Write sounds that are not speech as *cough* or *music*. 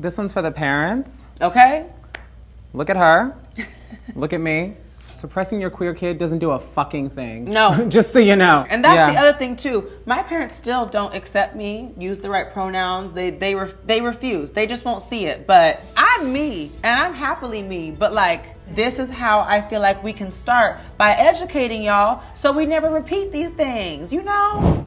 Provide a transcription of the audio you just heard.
This one's for the parents. Okay? Look at her. *laughs* Look at me. Suppressing your queer kid doesn't do a fucking thing. No. *laughs* Just so you know. And that's Yeah. the other thing too. My parents still don't accept me, use the right pronouns. They they ref, they refuse. They just won't see it. But I'm me, and I'm happily me. But like this is how I feel like we can start by educating y'all, so we never repeat these things. You know.